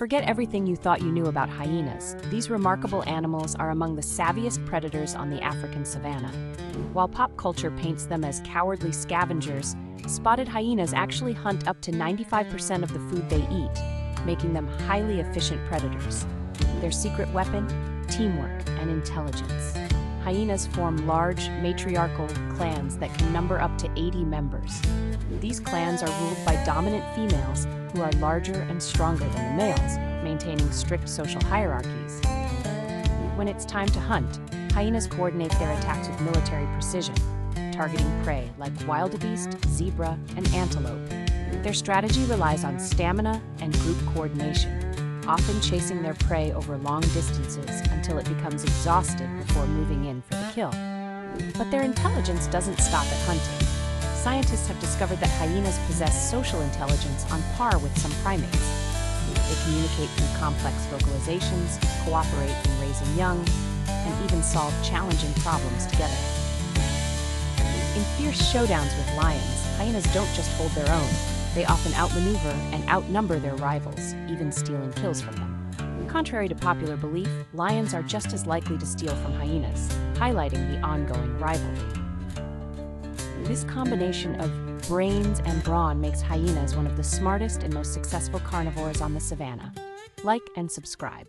Forget everything you thought you knew about hyenas. These remarkable animals are among the savviest predators on the African savanna. While pop culture paints them as cowardly scavengers, spotted hyenas actually hunt up to 95% of the food they eat, making them highly efficient predators. Their secret weapon? Teamwork and intelligence. Hyenas form large, matriarchal clans that can number up to 80 members. These clans are ruled by dominant females who are larger and stronger than the males, maintaining strict social hierarchies. When it's time to hunt, hyenas coordinate their attacks with military precision, targeting prey like wildebeest, zebra, and antelope. Their strategy relies on stamina and group coordination, often chasing their prey over long distances until it becomes exhausted before moving in for the kill. But their intelligence doesn't stop at hunting scientists have discovered that hyenas possess social intelligence on par with some primates. They communicate through complex vocalizations, cooperate in raising young, and even solve challenging problems together. In fierce showdowns with lions, hyenas don't just hold their own. They often outmaneuver and outnumber their rivals, even stealing kills from them. Contrary to popular belief, lions are just as likely to steal from hyenas, highlighting the ongoing rivalry. This combination of brains and brawn makes hyenas one of the smartest and most successful carnivores on the savanna. Like and subscribe.